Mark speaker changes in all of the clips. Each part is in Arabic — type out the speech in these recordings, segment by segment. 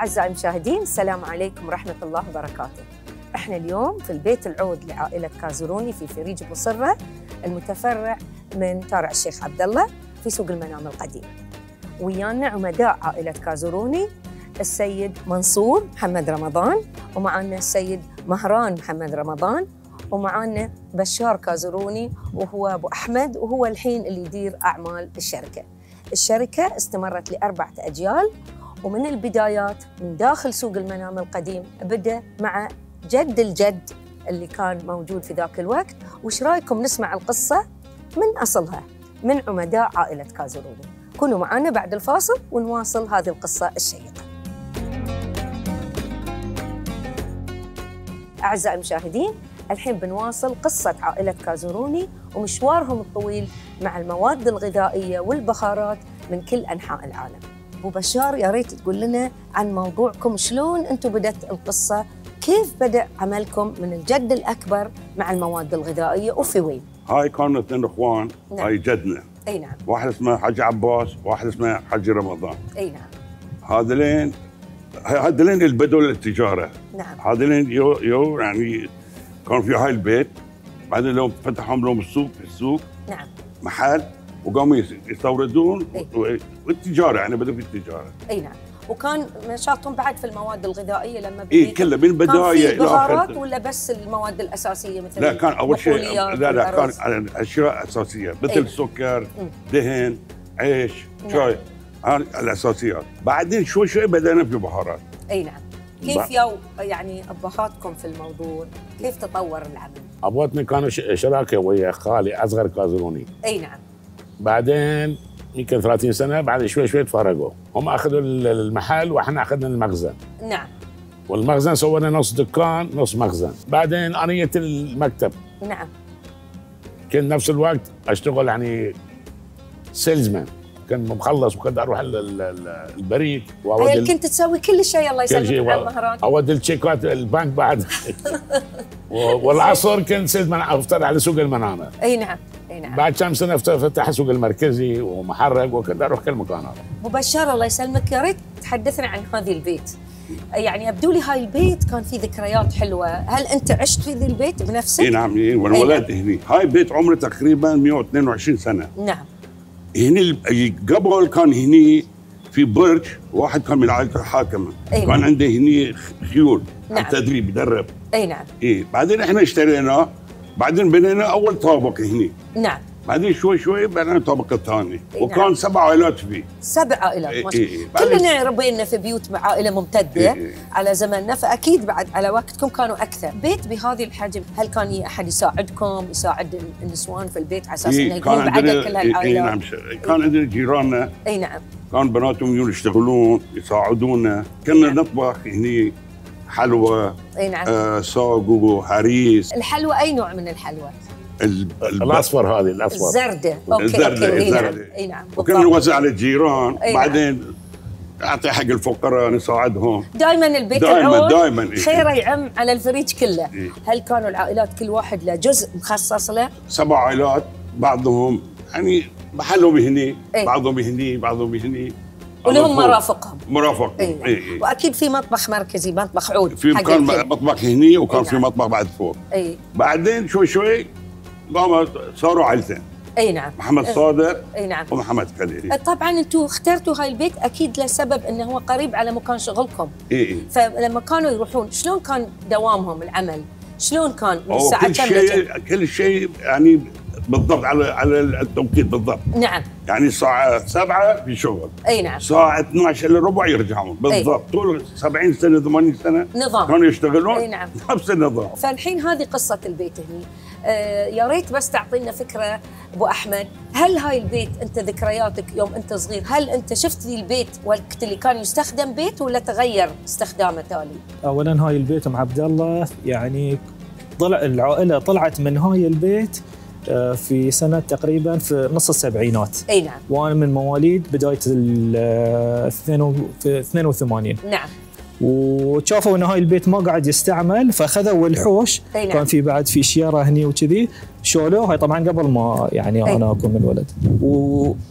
Speaker 1: أعزائي المشاهدين السلام عليكم ورحمة الله وبركاته إحنا اليوم في البيت العود لعائلة كازروني في فريج بصرة المتفرع من شارع الشيخ عبد الله في سوق المنام القديم ويانا عمداء عائلة كازروني السيد منصور محمد رمضان ومعنا السيد مهران محمد رمضان ومعنا بشار كازروني وهو أبو أحمد وهو الحين اللي يدير أعمال الشركة. الشركة استمرت لأربعة أجيال ومن البدايات من داخل سوق المنام القديم بدا مع جد الجد اللي كان موجود في ذاك الوقت وش رأيكم نسمع القصة من أصلها من عمداء عائلة كازروني. كونوا معنا بعد الفاصل ونواصل هذه القصة الشيقة. أعزائي المشاهدين الحين بنواصل قصة عائلة كازروني ومشوارهم الطويل مع المواد الغذائية والبهارات من كل أنحاء العالم أبو بشار يا ريت تقول لنا عن موضوعكم شلون أنتم بدأت القصة؟ كيف بدأ عملكم من الجد الأكبر مع المواد الغذائية؟ وفي وين؟
Speaker 2: هاي كانوا اثنين إخوان
Speaker 1: نعم.
Speaker 2: هاي جدنا.
Speaker 1: أي نعم.
Speaker 2: واحد اسمه حاج عباس واحد اسمه حاج رمضان.
Speaker 1: أي نعم.
Speaker 2: هذولين هذولين اللي بدوا التجاره
Speaker 1: نعم.
Speaker 2: هذولين يو, يو يعني كان في هاي البيت بعدين لهم فتحوا لهم السوق في السوق
Speaker 1: نعم.
Speaker 2: محل وقاموا يس- يستوردون والتجارة يعني بدوا في التجاره
Speaker 1: أي نعم. وكان نشاطهم بعد في المواد الغذائية لما
Speaker 2: إي
Speaker 1: بديتوا؟
Speaker 2: كله من
Speaker 1: في
Speaker 2: إلى
Speaker 1: بهارات ولا بس المواد الأساسية مثل
Speaker 2: لا كان أول شيء لا لا كان أشياء أساسية مثل
Speaker 1: إيه.
Speaker 2: سكر. دهن عيش
Speaker 1: نعم.
Speaker 2: شاي هذه الأساسيات. بعدين شوي شوي بدأنا في بهارات
Speaker 1: إي نعم. كيف يو يعني أبهاتكم في الموضوع؟ كيف تطور العمل؟
Speaker 3: ابواتنا كانوا ش- شراكة ويا خالي أصغر كازروني.
Speaker 1: إي نعم.
Speaker 3: بعدين يمكن 30 سنة بعد شوي شوي تفرقوا. هم أخذوا ال- المحل وإحنا أخذنا المخزن.
Speaker 1: نعم.
Speaker 3: والمخزن سوينا نص دكان نص مخزن. بعدين أنا جيت المكتب.
Speaker 1: نعم.
Speaker 3: كنت نفس الوقت أشتغل يعني salesman كان مخلص وكنت أروح ال- ال- ال- البريد وأود
Speaker 1: هل
Speaker 3: ال-
Speaker 1: كنت تسوي كل شيء الله يسلمك على
Speaker 3: و-
Speaker 1: المهران.
Speaker 3: أود التشيكات البنك بعد. والعصر كنت salesman افتر على سوق المنامة.
Speaker 1: أي نعم. نعم.
Speaker 3: بعد كم سنة فت- فتح السوق المركزي ومحرق وكنت أروح كل مكان هذا
Speaker 1: بشار الله يسلمك. يا ريت تحدثنا عن هذه البيت. يعني يبدو لي هاي البيت كان فيه ذكريات حلوة. هل أنت عشت في ذي البيت بنفسك؟
Speaker 2: إي نعم إيه، والولد هني. هاي بيت عمره تقريبا 122 سنة.
Speaker 1: نعم.
Speaker 2: هني قبل كان هني في برج واحد كان من عائله الحاكمة.
Speaker 1: أي
Speaker 2: كان
Speaker 1: نعم.
Speaker 2: عنده هني خيول.
Speaker 1: نعم.
Speaker 2: نعم. تدريب يدرب.
Speaker 1: إي نعم.
Speaker 2: إيه بعدين إحنا اشتريناه بعدين بنينا أول طابق هني.
Speaker 1: نعم.
Speaker 2: بعدين شوي شوي بنينا الطابق الثاني. وكان
Speaker 1: نعم.
Speaker 2: سبع عائلات فيه.
Speaker 1: سبع عائلات
Speaker 2: إيه إيه إيه.
Speaker 1: كلنا ربينا في بيوت مع عائلة ممتدة
Speaker 2: إيه إيه.
Speaker 1: على زمننا فأكيد بعد على وقتكم كانوا أكثر. بيت بهذه الحجم هل كان أحد يساعدكم يساعد النسوان في البيت على أساس إنه
Speaker 2: إيه
Speaker 1: بعدد
Speaker 2: عندنا
Speaker 1: كل
Speaker 2: إيه إيه
Speaker 1: هالعائلات؟
Speaker 2: نعم كان عندنا جيراننا.
Speaker 1: إي نعم.
Speaker 2: كان بناتهم يشتغلون يساعدونا. كنا
Speaker 1: نعم.
Speaker 2: نطبخ هني. حلوى
Speaker 1: اي نعم
Speaker 2: آه ساقو هريس
Speaker 1: الحلوى أي نوع من الحلوى
Speaker 3: الأصفر هذه الأصفر
Speaker 1: الزردة okay
Speaker 2: الزردة،
Speaker 1: okay اي نعم
Speaker 2: الزردة.
Speaker 1: اي نعم
Speaker 2: وكنا. نوزع على الجيران
Speaker 1: أي نعم.
Speaker 2: بعدين أعطي حق الفقراء نساعدهم
Speaker 1: دائما البيت العود
Speaker 2: دايماً، إيه.
Speaker 1: خيره يعم على الفريج كله
Speaker 2: إيه.
Speaker 1: هل كانوا العائلات كل واحد له جزء مخصص له
Speaker 2: سبع عائلات بعضهم يعني محلهم هني
Speaker 1: إيه.
Speaker 2: بعضهم هني بعضهم هني
Speaker 1: ولهم. مرافقهم
Speaker 2: مرافق.
Speaker 1: اي
Speaker 2: اي
Speaker 1: نعم.
Speaker 2: اي
Speaker 1: وأكيد في مطبخ مركزي مطبخ عود
Speaker 2: في كان. مطبخ هني وكان
Speaker 1: إي
Speaker 2: في
Speaker 1: نعم.
Speaker 2: مطبخ بعد فوق.
Speaker 1: أي.
Speaker 2: بعدين شوي شوي قاموا صاروا عائلتين
Speaker 1: أي نعم.
Speaker 2: محمد صادق
Speaker 1: أي نعم.
Speaker 2: ومحمد خليل
Speaker 1: طبعا أنتم اخترتوا هاي البيت أكيد لسبب إنه هو قريب على مكان شغلكم.
Speaker 2: إي إي.
Speaker 1: فلما كانوا يروحون شلون كان دوامهم العمل؟ شلون كان من الساعة
Speaker 2: كل شيء؟ كل شيء يعني بالضبط على على التوقيت بالضبط.
Speaker 1: نعم.
Speaker 2: يعني الساعة 7 في شغل.
Speaker 1: أي نعم.
Speaker 2: الساعة 12 الا ربع يرجعون. بالضبط. طول 70 سنة 80 سنة
Speaker 1: نظام.
Speaker 2: كانوا يشتغلون.
Speaker 1: أي نعم.
Speaker 2: نفس النظام.
Speaker 1: فالحين هذه قصة البيت هني. آه يا ريت بس تعطينا فكرة أبو أحمد. هل هاي البيت أنت ذكرياتك يوم أنت صغير هل أنت شفت ذي البيت وقت اللي كان يستخدم بيت ولا تغير استخدامه تالي؟
Speaker 4: اولا هاي البيت ام عبد الله يعني طلع العائلة طلعت من هاي البيت في سنة تقريبا في نص السبعينات.
Speaker 1: أي نعم.
Speaker 4: وأنا من مواليد بداية ال آه، 82
Speaker 1: نعم.
Speaker 4: وشافوا إن هاي البيت ما قاعد يستعمل فأخذوا الحوش.
Speaker 1: أي نعم.
Speaker 4: كان في بعد في شيره هني وكذي. شولوه هاي طبعا قبل ما يعني
Speaker 1: أي.
Speaker 4: أنا أكون من ولد.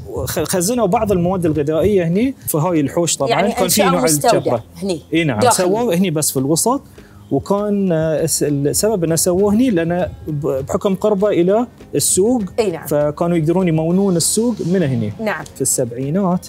Speaker 4: وخزنوا بعض المواد الغذائية هني في هاي الحوش طبعا.
Speaker 1: يعني
Speaker 4: كان في نوع الجبرة.
Speaker 1: هني.
Speaker 4: أي نعم. سووه هني بس في الوسط. وكان الس- السبب انه سووه هني لأنه بحكم قربة إلى السوق
Speaker 1: إي نعم.
Speaker 4: فكانوا يقدرون يمونون السوق من هني.
Speaker 1: نعم.
Speaker 4: في السبعينات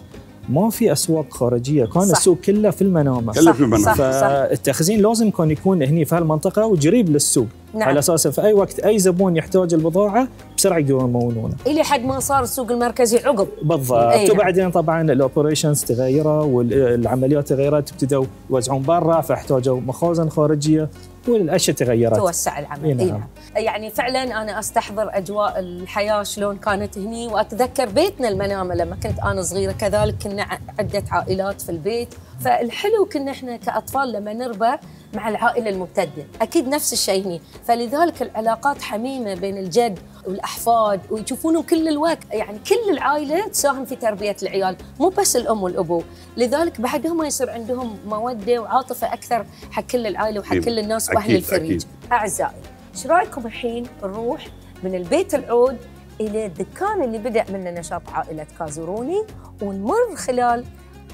Speaker 4: ما في أسواق خارجية كان
Speaker 1: صح.
Speaker 4: السوق كله في المنامة.
Speaker 2: كله في المنام.
Speaker 1: صح صح.
Speaker 4: فالتخزين لازم كان يكون هني في هالمنطقة وقريب للسوق.
Speaker 1: نعم.
Speaker 4: على أساس في أي وقت أي زبون يحتاج البضاعة بسرعة يقدرون يمونونه
Speaker 1: إلى حد ما صار السوق المركزي عقب.
Speaker 4: بالضبط.
Speaker 1: نعم.
Speaker 4: وبعدين طبعا ال operations تغيروا والعمليات تغيرت ابتدوا يوزعون برا فاحتاجوا مخازن خارجية والأشياء تغيرت.
Speaker 1: توسع العمل.
Speaker 4: إي
Speaker 1: اي
Speaker 4: نعم.
Speaker 1: نعم يعني فعلا أنا أستحضر أجواء الحياة شلون كانت هني وأتذكر بيتنا المنامة لما كنت أنا صغيرة كذلك كنا عدة عائلات في البيت. فالحلو كنا إحنا كأطفال لما نربى مع العائلة الممتده أكيد نفس الشيء هني فلذلك العلاقات حميمة بين الجد والأحفاد ويشوفونهم كل الوقت. يعني كل العائلة تساهم في تربية العيال مو بس الأم والأبو. لذلك بعد هم يصير عندهم مودة وعاطفة أكثر حق كل العائلة وحق
Speaker 2: أكيد.
Speaker 1: كل الناس
Speaker 2: أكيد،
Speaker 1: الفريج
Speaker 2: أكيد.
Speaker 1: أعزائي إيش رأيكم الحين نروح من البيت العود إلى الدكان اللي بدأ منه نشاط عائلة كازوروني ونمر خلال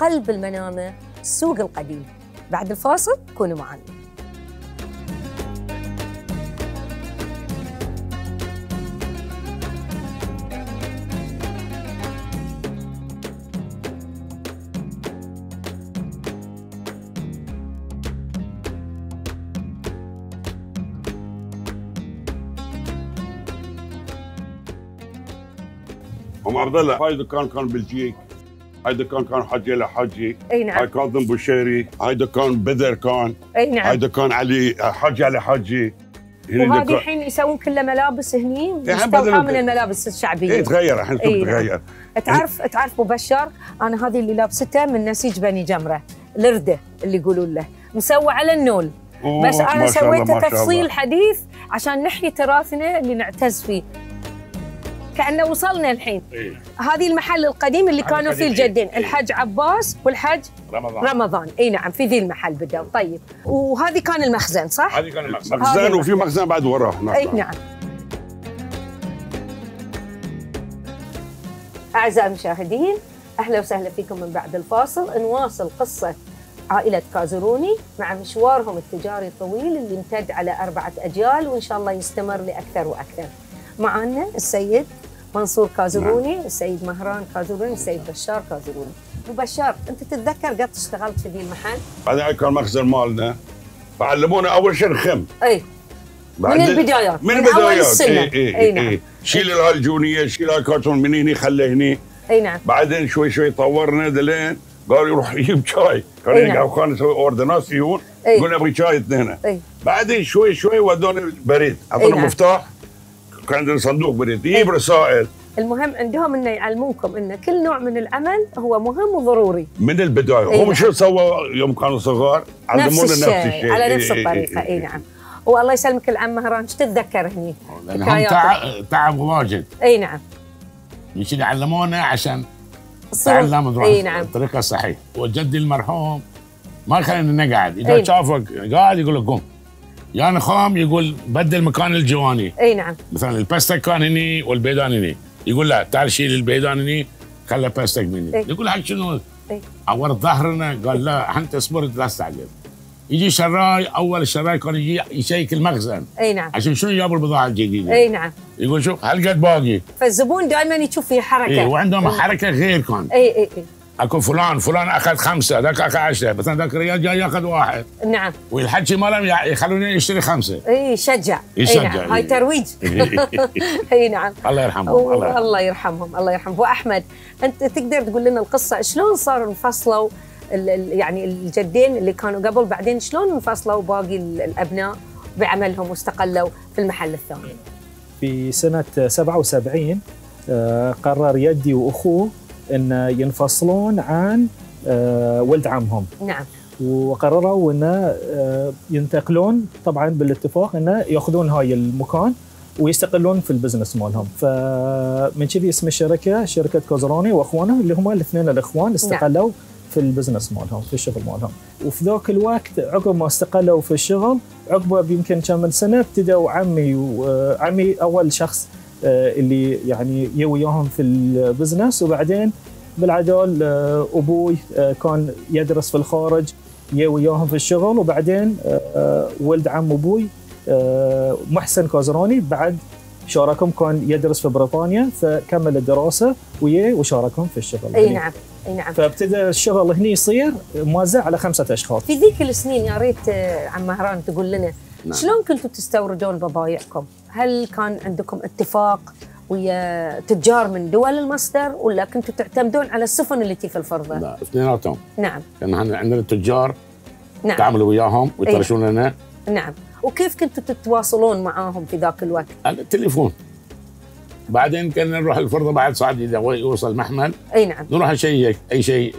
Speaker 1: قلب المنامة السوق القديم. بعد الفاصل كونوا معنا
Speaker 2: أم عبد الله هاي دكان كان بلجيك. هاي دكان كان حجي لحجي.
Speaker 1: أي
Speaker 2: هاي
Speaker 1: نعم
Speaker 2: كاظم بوشيري هاي دكان بدر كان.
Speaker 1: أي
Speaker 2: هاي
Speaker 1: نعم
Speaker 2: دكان علي حجي على حجي.
Speaker 1: وهذه الحين يسوون كله ملابس هني؟
Speaker 2: هم
Speaker 1: مستوحاه من الملابس
Speaker 2: إيه
Speaker 1: الشعبيه
Speaker 2: تغير الحين
Speaker 1: إيه،
Speaker 2: السوق
Speaker 1: نعم.
Speaker 2: تغير.
Speaker 1: تعرف تعرف بشار أنا هذه اللي لابستها من نسيج بني جمرة الردة اللي يقولون له. مسوى على النول. بس
Speaker 2: أنا
Speaker 1: سويته. تفصيل حديث عشان نحيي تراثنا اللي نعتز فيه. كأنه وصلنا الحين
Speaker 3: إيه.
Speaker 1: هذه المحل القديم اللي كانوا فيه الجدين
Speaker 3: إيه.
Speaker 1: الحاج عباس والحاج
Speaker 3: رمضان
Speaker 1: رمضان إي نعم في ذي المحل بدأوا طيب وهذه كان المخزن صح؟
Speaker 3: هذه كان
Speaker 1: هذه
Speaker 2: مخزن وفي
Speaker 1: المخزن.
Speaker 2: مخزن بعد وراه هناك.
Speaker 1: إي نعم أعزائي المشاهدين أهلا وسهلا فيكم من بعد الفاصل نواصل قصة عائلة كازروني مع مشوارهم التجاري الطويل اللي امتد على أربعة أجيال وإن شاء الله يستمر لأكثر وأكثر. معنا السيد منصور كازروني، السيد مهران كازروني، السيد بشار كازروني. أبو بشار أنت تتذكر قد اشتغلت في ذي المحل؟
Speaker 2: بعدين كان مخزن مالنا فعلمونا أول شيء نخم
Speaker 1: أي
Speaker 2: بعدين-
Speaker 1: البدايات،
Speaker 2: من
Speaker 1: من
Speaker 2: البدايات
Speaker 1: السنة.
Speaker 2: إي إي
Speaker 1: أي
Speaker 2: اي,
Speaker 1: نعم.
Speaker 2: إي. شيل هاي الجونية شيل الكرتون من هني خليه هني
Speaker 1: أي نعم
Speaker 2: بعدين شوي شوي طورنا دلين قالوا يروح يجيب شاي كان
Speaker 1: أي
Speaker 2: يقع
Speaker 1: نعم.
Speaker 2: وكان يسوي order ناس يجون
Speaker 1: أي.
Speaker 2: يقول أبغي شاي اثنين
Speaker 1: أي
Speaker 2: بعدين شوي شوي ودوني البريد أعطونا
Speaker 1: نعم.
Speaker 2: مفتاح كان عندنا صندوق بريد. يجيب رسائل.
Speaker 1: المهم عندهم إنه يعلموكم ان كل نوع من العمل هو مهم وضروري.
Speaker 2: من
Speaker 1: البداية.
Speaker 2: هم
Speaker 1: نعم.
Speaker 2: شو سووا يوم كانوا صغار؟ علمونا
Speaker 1: نفس الشيء,
Speaker 2: نفس الشيء.
Speaker 1: على نفس
Speaker 2: إي إي الطريقة.
Speaker 1: اي نعم. والله يسلمك العم مهران إيش تتذكر هني؟
Speaker 3: لأن هم
Speaker 1: حكاياتك.
Speaker 3: تع- تعب واجد.
Speaker 1: إي نعم.
Speaker 3: يصير يعلمونا عشان تعلم
Speaker 1: إي نعم.
Speaker 3: الطريقة الصحيحه وجدي المرحوم. ما يخلينا نقعد. إذا شافك قاعد يقول لك قم يا نخام يقول بدل مكان الجواني.
Speaker 1: إي نعم.
Speaker 3: مثلا الباستك كان هني والبيضان هني. يقول لا تعال شيل البيضان هني خلى باستك هني.
Speaker 1: إي.
Speaker 3: يقول حق شنو؟
Speaker 1: إي.
Speaker 3: عورت ظهرنا قال لا أنت اصبر لا تستعجل. يجي شراي أول الشراي كان يجي يشيك المخزن.
Speaker 1: إي نعم.
Speaker 3: عشان شنو جابوا البضاعة الجديدة؟
Speaker 1: إي نعم.
Speaker 3: يقول شوف هل قد باقي؟
Speaker 1: فالزبون دائما يشوف فيه حركة.
Speaker 3: إي وعندهم حركة غير كان.
Speaker 1: إي إي إي.
Speaker 3: اكو فلان فلان اخذ خمسة ذاك اخذ عشرة مثلا ذاك الرجال جاي ياخذ واحد.
Speaker 1: نعم.
Speaker 3: والحكي مالهم يخلوني يشتري خمسة.
Speaker 1: إي يشجع.
Speaker 3: يشجع،
Speaker 1: اي نعم. هاي. ترويج. إي. نعم.
Speaker 3: الله يرحمهم الله يرحمهم.
Speaker 1: الله يرحمهم الله يرحمهم. واحمد أنت تقدر تقول لنا القصة؟ شلون صاروا انفصلوا ال- ال- يعني الجدين اللي كانوا قبل بعدين شلون انفصلوا باقي ال- الأبناء بعملهم واستقلوا في المحل الثاني؟
Speaker 4: في سنة 77 آه، قرر يدي وأخوه أن ينفصلون عن آه، ولد عمهم.
Speaker 1: نعم.
Speaker 4: وقرروا أن آه، ينتقلون طبعا بالاتفاق أن يأخذون هاي المكان ويستقلون في ال business مالهم. فمن كذي اسم الشركة شركة كوزروني وأخوانه اللي هم الاثنين الإخوان استقلوا في ال business مالهم في الشغل مالهم. وفي ذاك الوقت عقب ما استقلوا في الشغل عقبه بيمكن كم من سنة ابتدوا عمي وعمي أول شخص آه، اللي يعني يا وياهم في ال business وبعدين بالعدال آه، أبوي آه، كان يدرس في الخارج يا وياهم في الشغل وبعدين آه، ولد عم أبوي آه، محسن كازراني بعد شاركهم كان يدرس في بريطانيا فكمل الدراسة وياه وشاركهم في الشغل أي.
Speaker 1: نعم أي نعم
Speaker 4: فابتدى الشغل هني يصير موزع على خمسة أشخاص
Speaker 1: في ذيك السنين يا ريت آه، عم مهران تقول لنا
Speaker 3: نعم.
Speaker 1: شلون كنتوا تستوردون بضايعكم؟ هل كان عندكم اتفاق ويا تجار من دول المصدر ولا كنتوا تعتمدون على السفن التي في الفرضه؟
Speaker 3: لا اثنيناتهم
Speaker 1: نعم.
Speaker 3: كان عندنا عندنا التجار
Speaker 1: نعم.
Speaker 3: تعاملوا وياهم ويطرشون لنا.
Speaker 1: نعم. وكيف كنتوا تتواصلون معاهم في ذاك الوقت؟
Speaker 3: على التليفون. بعدين كنا نروح الفرضه بعد صعب اذا يوصل محمل.
Speaker 1: إي نعم.
Speaker 3: نروح نشيك أي شيء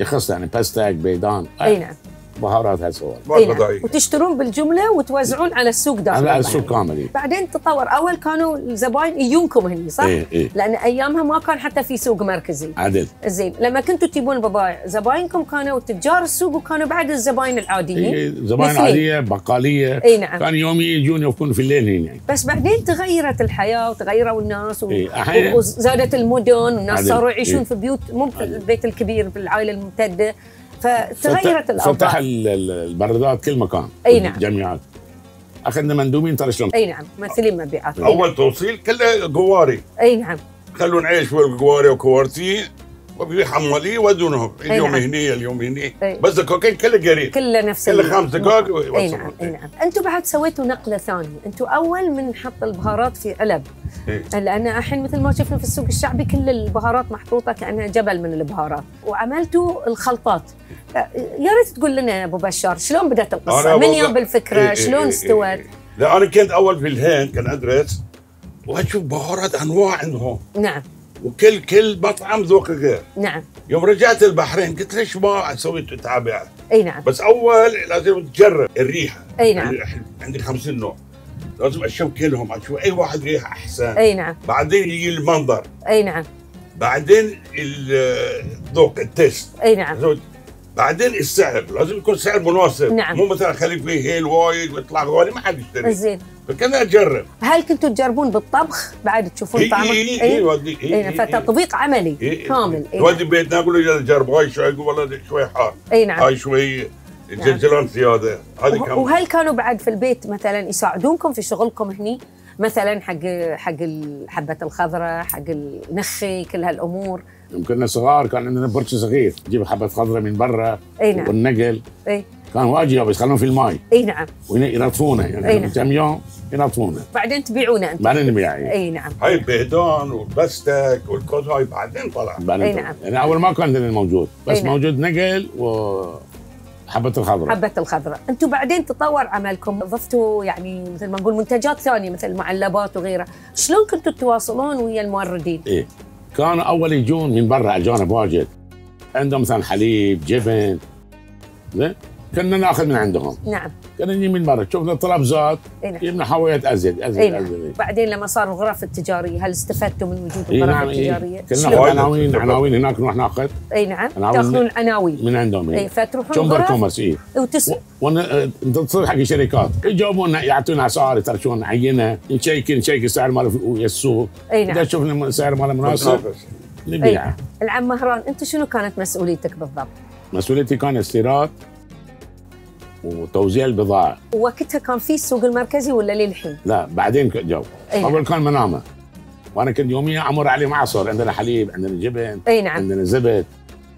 Speaker 3: يخص يعني باستاك بيضان
Speaker 1: إي نعم.
Speaker 3: بهارات هالصور
Speaker 2: ما
Speaker 1: اي نعم وتشترون بالجملة وتوزعون على السوق داخل
Speaker 3: على. السوق كامل إيه.
Speaker 1: بعدين تطور أول كانوا الزباين يجونكم هني صح؟
Speaker 3: إيه إيه
Speaker 1: لأن أيامها ما كان حتى في سوق مركزي
Speaker 3: عدل
Speaker 1: زين لما كنتوا تجيبون بضائع زباينكم كانوا تجار السوق وكانوا بعد الزباين العاديين
Speaker 3: إيه زباين
Speaker 1: مثلي.
Speaker 3: عادية بقالية
Speaker 1: إي نعم
Speaker 3: كان يومي يجون يكون في الليل هنا
Speaker 1: بس بعدين تغيرت الحياة وتغيروا الناس و...
Speaker 3: إيه،
Speaker 1: وزادت المدن والناس. صاروا يعيشون
Speaker 3: إيه.
Speaker 1: في بيوت مو. البيت الكبير في العائلة الممتدة فتغيرت
Speaker 3: فتح
Speaker 1: الأوضاع.
Speaker 3: ال- ال- البرادات كل مكان.
Speaker 1: أي نعم.
Speaker 3: جميعات أخذنا مندوبين ترى شلون؟
Speaker 1: أي نعم. ممثلين مبيعات.
Speaker 2: أول توصيل كله قواري.
Speaker 1: أي نعم.
Speaker 2: خلوا نعيش بالقواري وكوارتي. وفي حمالي ودونهم اليوم
Speaker 1: نعم.
Speaker 2: هني اليوم هني. بس الكوكين كله قريب
Speaker 1: كله نفس
Speaker 2: كله خمس دقائق
Speaker 1: أي
Speaker 2: ويوصلون.
Speaker 1: نعم أي نعم أنتم بعد سويتوا نقلة ثانية أنتم أول من حط البهارات في علب
Speaker 2: إيه.
Speaker 1: لأن الحين مثل ما شفنا في السوق الشعبي كل البهارات محطوطة كأنها جبل من البهارات وعملتوا الخلطات يا ريت تقول لنا يا أبو بشار شلون بدأت
Speaker 2: القصة؟
Speaker 1: من يوم بالفكرة؟
Speaker 2: إيه، إيه،
Speaker 1: شلون
Speaker 2: إيه،
Speaker 1: استوت؟
Speaker 2: إيه، إيه. لا أنا كنت أول في الهند كان ادرس وأشوف بهارات أنواع عندهم
Speaker 1: نعم
Speaker 2: وكل كل مطعم ذوق غير.
Speaker 1: نعم.
Speaker 2: يوم رجعت البحرين قلت ليش ما أسوي تتابع
Speaker 1: أي نعم.
Speaker 2: بس أول لازم تجرب الريحة.
Speaker 1: أي نعم.
Speaker 2: يعني عندي 50 نوع. لازم أشوف كلهم أشوف أي واحد ريحة أحسن.
Speaker 1: أي نعم.
Speaker 2: بعدين يجي المنظر.
Speaker 1: أي نعم.
Speaker 2: بعدين الذوق التيست
Speaker 1: أي نعم.
Speaker 2: بعدين السعر لازم يكون سعر مناسب.
Speaker 1: نعم.
Speaker 2: مو مثلا خلي فيه هيل وايد ويطلع غالي ما حد يشتري.
Speaker 1: زين.
Speaker 2: فكنا أجرب.
Speaker 1: هل كنتوا تجربون بالطبخ بعد تشوفون
Speaker 2: اي
Speaker 1: طعمه؟
Speaker 2: اي اي ودي
Speaker 1: اي نعم فتطبيق عملي
Speaker 2: إيه،
Speaker 1: كامل اي نعم.
Speaker 2: بيتنا أقول له جرب هاي شوي يقول والله شوي حار.
Speaker 1: إي نعم.
Speaker 2: هاي شوي جلجلان زيادة. هذه كم؟
Speaker 1: وهل كانوا بعد في البيت مثلا يساعدونكم في شغلكم هني؟ مثلا حق حق حبة الخضرة حق النخي كل هالأمور.
Speaker 3: يوم كنا صغار كان عندنا برج صغير نجيب حبة خضرة من برا
Speaker 1: إي نعم.
Speaker 3: والنقل.
Speaker 1: إي.
Speaker 3: كان واجد بس يخلون في الماي.
Speaker 1: إي نعم.
Speaker 3: وينطفونه يعني
Speaker 1: نعم.
Speaker 3: كم يوم ينطفونه
Speaker 1: بعدين تبيعونه أنتم.
Speaker 3: بعدين نبيع يعني.
Speaker 1: إي نعم.
Speaker 2: هاي البيدان والبستك والكوز هاي بعدين طلع.
Speaker 3: بعدين طبعاً.
Speaker 1: نعم.
Speaker 3: يعني أول ما كان عندنا موجود بس
Speaker 1: نعم.
Speaker 3: موجود نقل وحبه الخضرة.
Speaker 1: حبة الخضرة. أنتم بعدين تطور عملكم ضفتوا يعني مثل ما نقول منتجات ثانية مثل معلبات وغيرها. شلون كنتوا تتواصلون ويا الموردين؟
Speaker 3: إيه كانوا أول يجون من برا اجانب واجد عندهم مثلا حليب جبن. زين؟ كنا ناخذ من عندهم.
Speaker 1: نعم.
Speaker 3: كنا نجي من برا. شفنا الطلب زاد.
Speaker 1: إي نعم.
Speaker 3: جبنا حاويات أزيد
Speaker 1: أزيد نعم.
Speaker 3: أزيد.
Speaker 1: بعدين لما صار الغرف التجارية هل استفدتوا من وجود الغرف
Speaker 3: نعم.
Speaker 1: التجارية؟
Speaker 3: كنا؟ ناخذ عناوين. عناوين هناك نروح ناخذ.
Speaker 1: إي نعم. تأخذون عناوين.
Speaker 3: من عندهم إي.
Speaker 1: فتروحون
Speaker 3: chamber
Speaker 1: of
Speaker 3: commerce إي.
Speaker 1: وتس...
Speaker 3: وأنا أنت تصير حق الشركات. يجاوبونا يعطونا أسعار يطرشون عينه نشيك نشيك السعر ماله ويا السوق
Speaker 1: إي
Speaker 3: إذا
Speaker 1: نعم
Speaker 3: شفنا سعر ماله مناسب. نبيعه.
Speaker 1: العم مهران أنت شنو كانت مسؤوليتك بالضبط؟
Speaker 3: مسؤوليتي كان استيراد. وتوزيع البضاعة.
Speaker 1: وقتها كان في السوق المركزي ولا للحين؟
Speaker 3: لا بعدين جو.
Speaker 1: أي نعم.
Speaker 3: أول كان منامة. وأنا كنت يوميا أمر عليه معصر. عندنا حليب عندنا جبن
Speaker 1: إي نعم.
Speaker 3: عندنا زبد.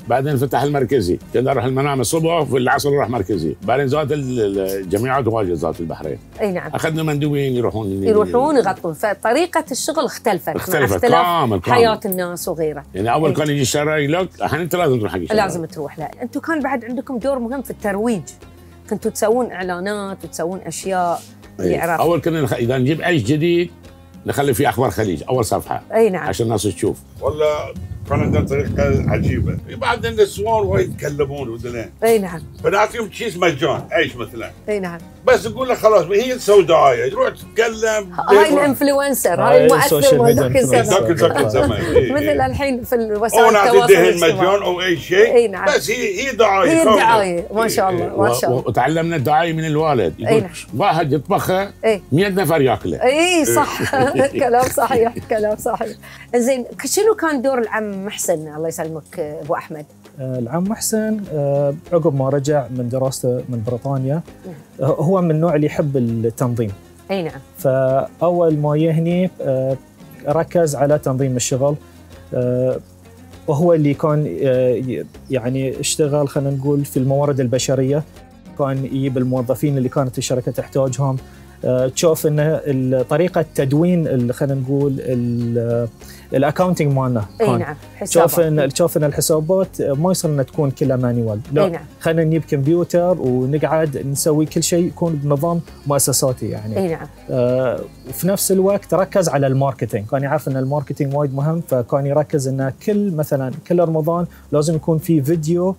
Speaker 3: بعدين فتح المركزي. كنت أروح المنام الصبح وفي العصر أروح مركزي. بعدين زاد ال- ال- الجامعات واجد زاد في البحرين.
Speaker 1: إي نعم.
Speaker 3: أخذنا مندوبين يروحون.
Speaker 1: يروحون يغطون. فطريقة الشغل اختلفت.
Speaker 3: اختلفت. كامل كامل.
Speaker 1: حياة الناس وغيرها
Speaker 3: يعني أول
Speaker 1: إيه.
Speaker 3: كان يجي الشراي لك الحين أنت لازم تروح حق
Speaker 1: لازم تروح. لا أنتم كان بعد عندكم دور مهم في الترويج. كنتوا تسوون إعلانات وتسوون
Speaker 3: أشياء.
Speaker 1: يعرف
Speaker 3: أول كنا نخ... إذا نجيب عيش جديد نخلي فيه أخبار خليج أول صفحة
Speaker 1: أي نعم.
Speaker 3: عشان الناس تشوف.
Speaker 2: ولا كان عندنا طريقة عجيبة. النسوان وايد يتكلمون ودلين
Speaker 1: أي نعم.
Speaker 2: فنعطيهم كيس مجان عيش مثلا؟
Speaker 1: أي نعم.
Speaker 2: بس يقول له خلاص هي تسوي دعايه تروح تتكلم.
Speaker 1: هاي ال influencer
Speaker 4: هاي
Speaker 1: المؤثر
Speaker 4: ميديا
Speaker 1: ذاك الزمن.
Speaker 2: ذاك الزمن. إيه،
Speaker 1: مثل
Speaker 2: إيه.
Speaker 1: الحين في
Speaker 2: أو
Speaker 1: وسائل
Speaker 2: نعطي
Speaker 1: التواصل
Speaker 2: دهن
Speaker 1: الاجتماعي.
Speaker 2: مجان أو أي شيء
Speaker 1: إي نعم.
Speaker 2: بس هي هي دعاية
Speaker 1: هي. الدعايه ما
Speaker 2: إيه،
Speaker 1: شاء
Speaker 2: إيه.
Speaker 1: الله ما شاء
Speaker 3: و-
Speaker 1: الله.
Speaker 3: وتعلمنا الدعاية من الوالد. يقول
Speaker 1: نعم.
Speaker 3: واحد يطبخها
Speaker 1: إيه.
Speaker 3: 100 نفر ياكله.
Speaker 1: اي صح. كلام صحيح كلام صحيح. زين شنو كان دور العم محسن الله يسلمك أبو أحمد.
Speaker 4: آه، العم محسن آه، عقب ما رجع من دراسته من بريطانيا آه، هو من النوع اللي يحب التنظيم.
Speaker 1: أي نعم.
Speaker 4: فأول ما يه هني آه، ركز على تنظيم الشغل. آه، وهو اللي كان آه، يعني اشتغل خلينا نقول في الموارد البشرية. كان يجيب الموظفين اللي كانت الشركة تحتاجهم. آه، تشوف إن طريقة تدوين خلينا نقول ال accounting
Speaker 1: مالنا.
Speaker 4: إي
Speaker 1: نعم
Speaker 4: تشوف
Speaker 1: إن.
Speaker 4: تشوف إن الحسابات ما يصير إنها تكون كلها manual. لا
Speaker 1: إي نعم.
Speaker 4: خلينا نجيب كمبيوتر ونقعد نسوي كل شيء يكون بنظام مؤسساتي يعني.
Speaker 1: إي نعم.
Speaker 4: آه، وفي نفس الوقت ركز على ال marketing. كان يعرف إن ال marketing وايد مهم فكان يركز إن كل مثلا كل رمضان لازم يكون في فيديو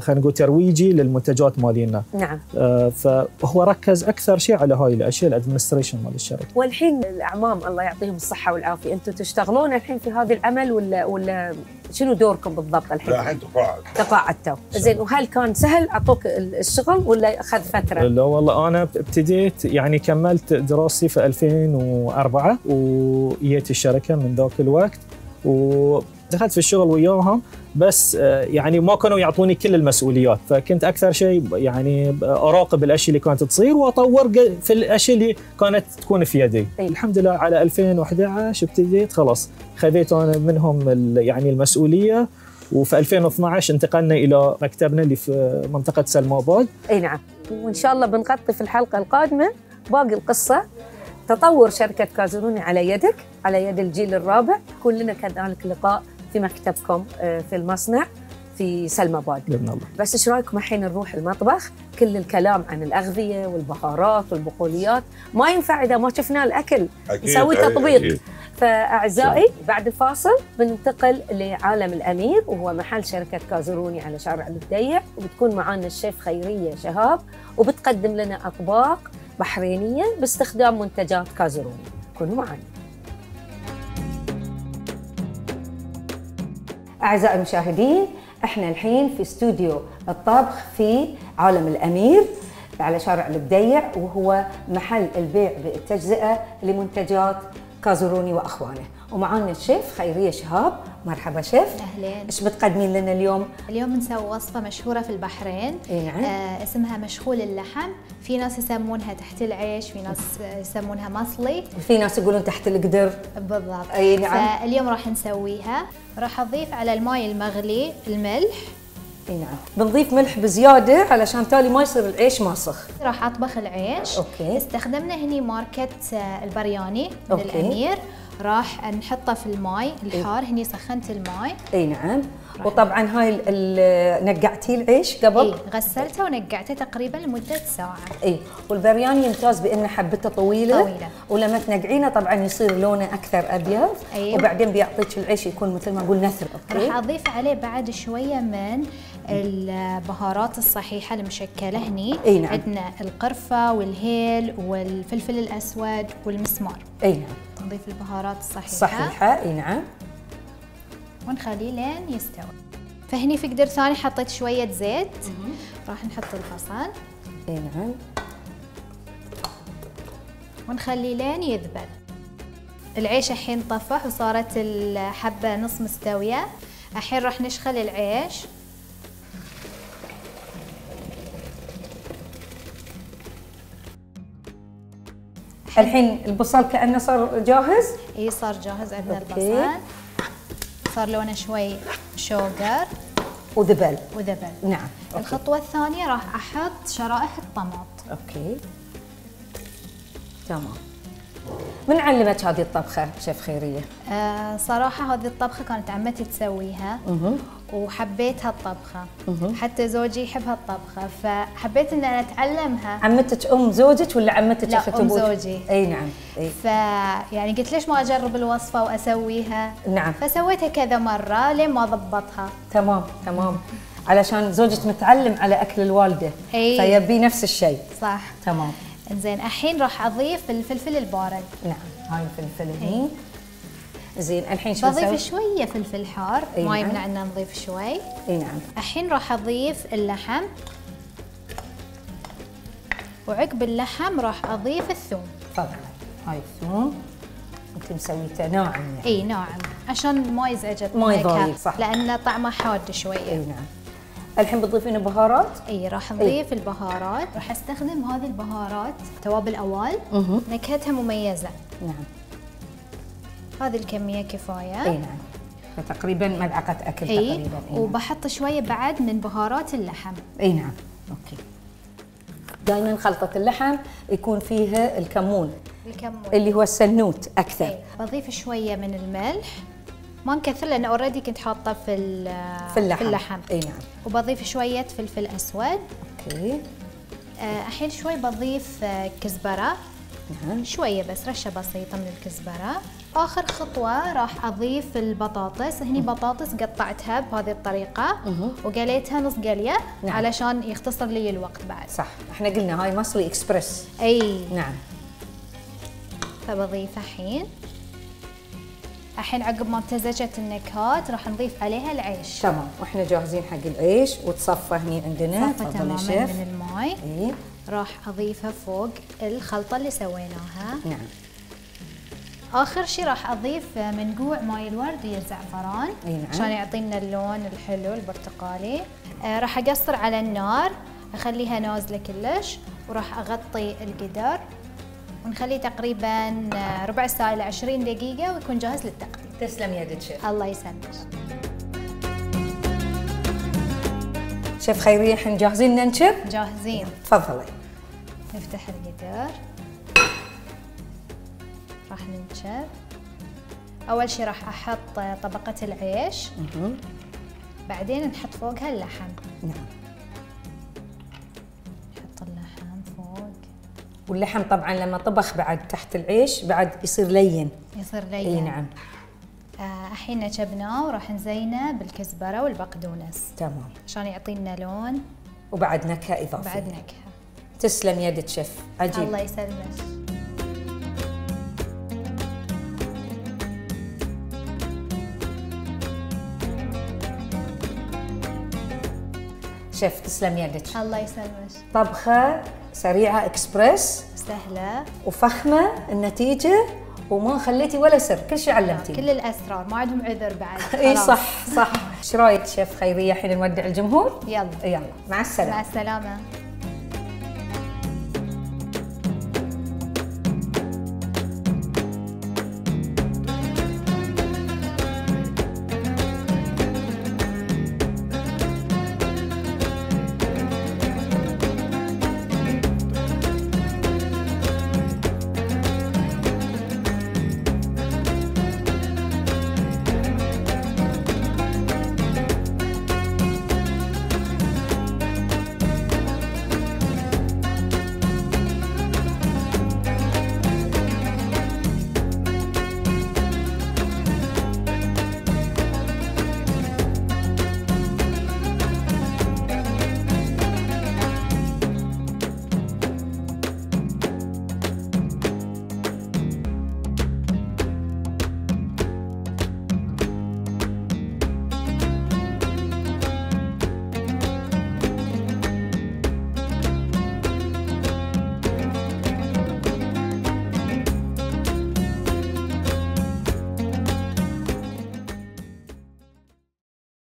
Speaker 4: خلينا نقول ترويجي للمنتجات مالينا.
Speaker 1: نعم.
Speaker 4: آه، فهو ركز أكثر شيء على هاي الأشياء ال administration مال الشركة.
Speaker 1: والحين الأعمام الله يعطيهم الصحة والعافية. أنتم تشتغلون الحين في هذا العمل ولا ولا شنو دوركم بالضبط
Speaker 2: لا
Speaker 1: الحين؟
Speaker 2: الحين تقاعد.
Speaker 1: تقاعدتوا. زين وهل كان سهل؟ أعطوك ال- الشغل ولا أخذ فترة؟
Speaker 4: لا والله أنا ابتديت يعني كملت دراستي في 2004 وجيت الشركة من ذاك الوقت ودخلت في الشغل وياهم بس آه، يعني ما كانوا يعطوني كل المسؤوليات فكنت أكثر شيء يعني أراقب الأشياء اللي كانت تصير وأطور في الأشياء اللي كانت تكون في يدي.
Speaker 1: أي.
Speaker 4: الحمد لله على 2011 ابتديت خلاص خذيت أنا منهم يعني المسؤولية وفي 2012 انتقلنا إلى مكتبنا اللي في منطقة سلماباد
Speaker 1: أي نعم. وإن شاء الله بنغطي في الحلقة القادمة باقي القصة. تطور شركة كازروني على يدك على يد الجيل الرابع. يكون لنا كذلك لقاء في مكتبكم آه، في المصنع في سلماباد
Speaker 4: بإذن الله.
Speaker 1: بس إيش رأيكم الحين نروح المطبخ؟ كل الكلام عن الأغذية والبهارات والبقوليات. ما ينفع إذا ما شفنا الأكل
Speaker 2: أكيد.
Speaker 1: نسوي
Speaker 2: أي-
Speaker 1: تطبيق.
Speaker 2: أكيد.
Speaker 1: فأعزائي بعد الفاصل بننتقل لعالم الأمير وهو محل شركة كازروني على شارع البديع وبتكون معانا الشيف خيرية شهاب وبتقدم لنا أطباق بحرينية باستخدام منتجات كازروني. كونوا معنا أعزائي المشاهدين إحنا الحين في استوديو الطبخ في عالم الأمير على شارع البديع وهو محل البيع بالتجزئة لمنتجات كازروني وأخوانه. ومعانا الشيف خيرية شهاب مرحبا شيف.
Speaker 5: أهلين
Speaker 1: إيش بتقدمين لنا اليوم؟
Speaker 5: اليوم نسوي وصفة مشهورة في البحرين.
Speaker 1: اي نعم
Speaker 5: آه اسمها مشخول اللحم. في ناس يسمونها تحت العيش في ناس يسمونها مصلي.
Speaker 1: في ناس يقولون تحت القدر.
Speaker 5: بالضبط.
Speaker 1: أي نعم.
Speaker 5: فاليوم راح نسويها. راح أضيف على الماي المغلي الملح.
Speaker 1: إي نعم. بنضيف ملح بزيادة علشان تالي ما يصير العيش ماسخ.
Speaker 5: راح أطبخ العيش.
Speaker 1: أوكي.
Speaker 5: استخدمنا هني ماركة آه، البرياني من
Speaker 1: أوكي.
Speaker 5: الأمير. راح نحطه في الماي الحار هني سخنت الماي.
Speaker 1: إي نعم. وطبعا هاي نقعتيه العيش قبل؟
Speaker 5: إيه غسلته ونقعته تقريبا لمدة ساعة.
Speaker 1: إي والبرياني يمتاز بان حبته طويلة
Speaker 5: طويلة.
Speaker 1: ولما تنقعينه طبعا يصير لونه أكثر أبيض.
Speaker 5: أيوة.
Speaker 1: وبعدين بيعطيك العيش يكون مثل ما أقول نثر أوكي؟
Speaker 5: راح أضيف عليه بعد شوية من البهارات الصحيحة المشكلة هني.
Speaker 1: إي نعم.
Speaker 5: عندنا القرفة والهيل والفلفل الأسود والمسمار.
Speaker 1: إي نعم.
Speaker 5: نضيف البهارات الصحيحة.
Speaker 1: صحيحة إي نعم.
Speaker 5: ونخليه لين يستوي. فهني في قدر ثاني حطيت شوية زيت. راح نحط البصل
Speaker 1: إي نعم.
Speaker 5: ونخليه لين يذبل. العيش الحين طفح وصارت الحبة نص مستوية. الحين راح نشخل العيش.
Speaker 1: الحين البصل كأنه صار جاهز؟
Speaker 5: اي صار جاهز عندنا. البصل. صار لونه شوي شوقر.
Speaker 1: وذبل
Speaker 5: وذبل
Speaker 1: نعم. أوكي.
Speaker 5: الخطوة الثانية راح أحط شرائح الطماط.
Speaker 1: أوكي. تمام. من علمك هذه الطبخة شيف خيرية؟
Speaker 5: آه صراحة هذه الطبخة كانت عمتي تسويها. وحبيت هالطبخة حتى زوجي يحب هالطبخة فحبيت ان أنا أتعلمها.
Speaker 1: عمتك أم زوجك ولا عمتك اخت أبوك؟
Speaker 5: زوجي.
Speaker 1: أي نعم أي.
Speaker 5: ف يعني قلت ليش ما أجرب الوصفة وأسويها؟
Speaker 1: نعم.
Speaker 5: فسويتها كذا مرة لين ما ضبطها.
Speaker 1: تمام تمام. علشان زوجك متعلم على أكل الوالدة
Speaker 5: إي.
Speaker 1: فيبي نفس الشيء.
Speaker 5: صح.
Speaker 1: تمام.
Speaker 5: إنزين الحين راح أضيف الفلفل البارد.
Speaker 1: نعم هاي الفلفل هني. زين الحين شو
Speaker 5: بضيف؟ شوية فلفل حار ما
Speaker 1: نعم.
Speaker 5: يمنع ان نضيف شوي.
Speaker 1: إي نعم.
Speaker 5: الحين راح أضيف اللحم. وعقب اللحم راح أضيف الثوم.
Speaker 1: تفضلي هاي الثوم. أنت مسويته ناعم يعني.
Speaker 5: إي ناعم عشان ما يزعج
Speaker 1: ما يضايق، صح.
Speaker 5: لأن طعمه حاد
Speaker 1: إي
Speaker 5: شوية
Speaker 1: نعم. الحين بتضيفين بهارات
Speaker 5: إي راح نضيف البهارات. راح أستخدم هذه البهارات توابل أوال. نكهتها مميزة.
Speaker 1: نعم.
Speaker 5: هذه الكمية كفاية.
Speaker 1: إي نعم. فتقريبا ملعقه أكل
Speaker 5: إي
Speaker 1: تقريبا إي نعم.
Speaker 5: وبحط شوية بعد من بهارات اللحم.
Speaker 1: إي نعم. أوكي. دائما خلطة اللحم يكون فيها الكمون
Speaker 5: الكمون.
Speaker 1: اللي هو السنوت أكثر.
Speaker 5: إي بضيف شوية من الملح. ما نكثر لأن already كنت حاطة في
Speaker 1: في اللحم.
Speaker 5: في اللحم.
Speaker 1: إي نعم.
Speaker 5: وبضيف شوية فلفل أسود.
Speaker 1: أوكي.
Speaker 5: آه، الحين شوي بضيف آه، كزبرة.
Speaker 1: نعم
Speaker 5: شوية بس رشة بسيطة من الكزبرة. آخر خطوة راح أضيف البطاطس. هني بطاطس قطعتها بهذه الطريقة وقليتها نص قلية
Speaker 1: نعم.
Speaker 5: علشان يختصر لي الوقت بعد.
Speaker 1: صح. إحنا قلنا هاي مصري اكسبرس
Speaker 5: أي.
Speaker 1: نعم.
Speaker 5: فبضيف الحين. الحين عقب ما امتزجت النكهات راح نضيف عليها العيش.
Speaker 1: تمام. وإحنا جاهزين حق العيش وتصفى هني عندنا.
Speaker 5: صفى تماما من الماي.
Speaker 1: اي
Speaker 5: راح أضيفها فوق الخلطة اللي سويناها.
Speaker 1: نعم.
Speaker 5: آخر شيء راح أضيف منقوع ماي الورد ويا الزعفران
Speaker 1: نعم.
Speaker 5: عشان يعطينا اللون الحلو البرتقالي. آه راح أقصر على النار أخليها نازلة كلش وراح أغطي القدر ونخليه تقريبا آه، ربع ساعة إلى 20 دقيقة ويكون جاهز للتقديم.
Speaker 1: تسلم يدك شيف.
Speaker 5: الله يسلمك.
Speaker 1: شيف خيريه إحنا جاهزين ننشر
Speaker 5: جاهزين.
Speaker 1: تفضلي.
Speaker 5: نفتح القدر راح ننشر. أول شيء راح أحط طبقة العيش. بعدين نحط فوقها اللحم.
Speaker 1: نعم.
Speaker 5: نحط اللحم فوق.
Speaker 1: واللحم طبعا لما طبخ بعد تحت العيش بعد يصير لين.
Speaker 5: يصير لين.
Speaker 1: اي نعم.
Speaker 5: آه الحين نشبناه وراح نزينه بالكزبرة والبقدونس.
Speaker 1: تمام.
Speaker 5: عشان يعطينا لون.
Speaker 1: وبعد نكهه اضافيه
Speaker 5: بعد نكهه
Speaker 1: تسلم يدك شيف. عجيب.
Speaker 5: الله يسلمك.
Speaker 1: شيف تسلم يدك
Speaker 5: الله يسلمك.
Speaker 1: طبخة سريعة اكسبرس
Speaker 5: سهلة.
Speaker 1: وفخمة النتيجة وما خليتي ولا سر. كل شيء علمتيني.
Speaker 5: كل الأسرار ما عندهم عذر بعد. إي.
Speaker 1: صح صح. إيش رأيك شيف؟ خيرية الحين نودع الجمهور؟
Speaker 5: يلا.
Speaker 1: يلا. مع السلامة.
Speaker 5: مع السلامة.